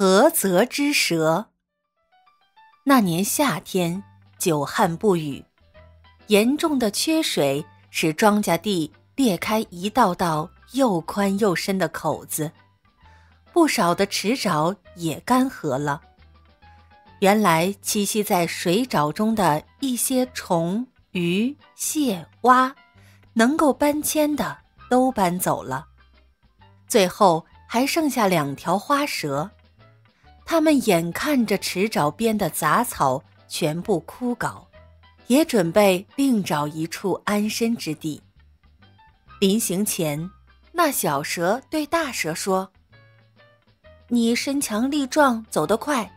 菏泽之蛇。那年夏天久旱不雨，严重的缺水使庄稼地裂开一道道又宽又深的口子，不少的池沼也干涸了。原来栖息在水沼中的一些虫、鱼、蟹、蛙，能够搬迁的都搬走了，最后还剩下两条花蛇。他们眼看着池沼边的杂草全部枯槁，也准备另找一处安身之地。临行前，那小蛇对大蛇说：“你身强力壮，走得快。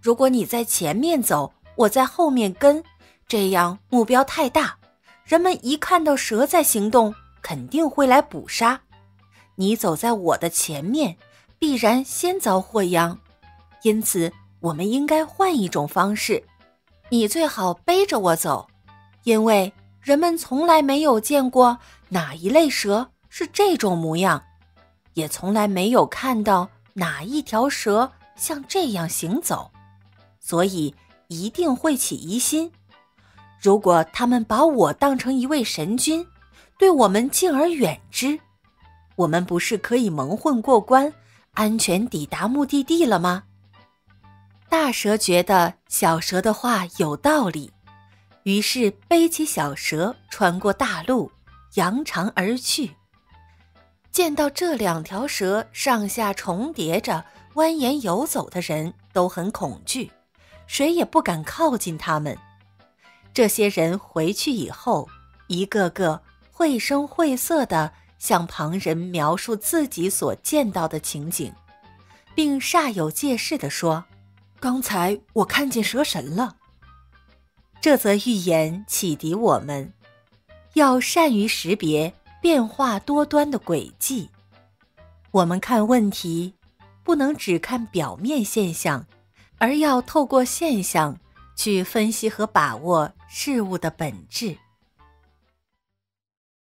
如果你在前面走，我在后面跟，这样目标太大，人们一看到蛇在行动，肯定会来捕杀。你走在我的前面，必然先遭祸殃。”因此，我们应该换一种方式。你最好背着我走，因为人们从来没有见过哪一类蛇是这种模样，也从来没有看到哪一条蛇像这样行走，所以一定会起疑心。如果他们把我当成一位神君，对我们敬而远之，我们不是可以蒙混过关，安全抵达目的地了吗？大蛇觉得小蛇的话有道理，于是背起小蛇穿过大路，扬长而去。见到这两条蛇上下重叠着蜿蜒游走的人，都很恐惧，谁也不敢靠近他们。这些人回去以后，一个个绘声绘色地向旁人描述自己所见到的情景，并煞有介事地说。刚才我看见蛇神了。这则寓言启迪我们，要善于识别变化多端的轨迹。我们看问题，不能只看表面现象，而要透过现象去分析和把握事物的本质。